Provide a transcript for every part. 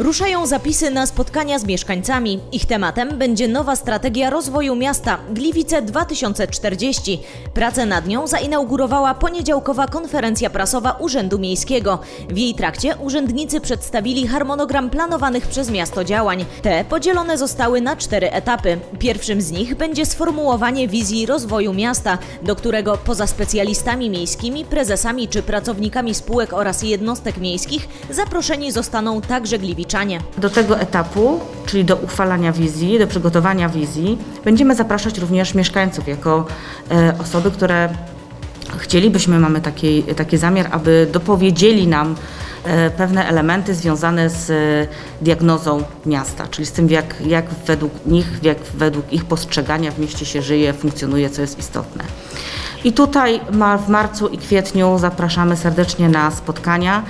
Ruszają zapisy na spotkania z mieszkańcami. Ich tematem będzie nowa strategia rozwoju miasta Gliwice 2040. Pracę nad nią zainaugurowała poniedziałkowa konferencja prasowa Urzędu Miejskiego. W jej trakcie urzędnicy przedstawili harmonogram planowanych przez miasto działań. Te podzielone zostały na cztery etapy. Pierwszym z nich będzie sformułowanie wizji rozwoju miasta, do którego poza specjalistami miejskimi, prezesami czy pracownikami spółek oraz jednostek miejskich zaproszeni zostaną także gliwiczanie. Do tego etapu, czyli do uchwalania wizji, do przygotowania wizji, będziemy zapraszać również mieszkańców jako e, osoby, które chcielibyśmy, mamy taki, taki zamiar, aby dopowiedzieli nam e, pewne elementy związane z e, diagnozą miasta, czyli z tym, jak, jak według nich, jak według ich postrzegania w mieście się żyje, funkcjonuje, co jest istotne. I tutaj w marcu i kwietniu zapraszamy serdecznie na spotkania.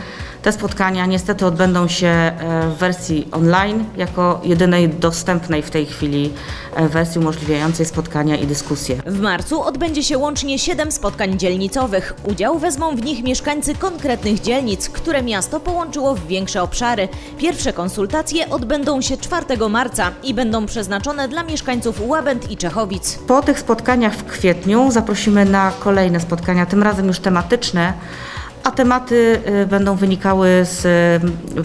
Te spotkania niestety odbędą się e, w wersji online, jako jedynej dostępnej w tej chwili e, wersji umożliwiającej spotkania i dyskusje. W marcu odbędzie się łącznie 7 spotkań dzielnicowych. Udział wezmą w nich mieszkańcy konkretnych dzielnic, które miasto połączyło w większe obszary. Pierwsze konsultacje odbędą się 4 marca i będą przeznaczone dla mieszkańców Łabęd i Czechowic. Po tych spotkaniach w kwietniu zaprosimy na kolejne spotkania, tym razem już tematyczne, a tematy y, będą wynikały z,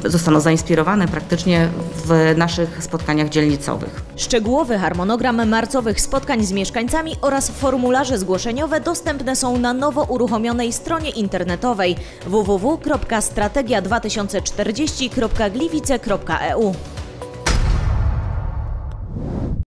y, zostaną zainspirowane praktycznie w naszych spotkaniach dzielnicowych. Szczegółowy harmonogram marcowych spotkań z mieszkańcami oraz formularze zgłoszeniowe dostępne są na nowo uruchomionej stronie internetowej www.strategia2040.gliwice.eu.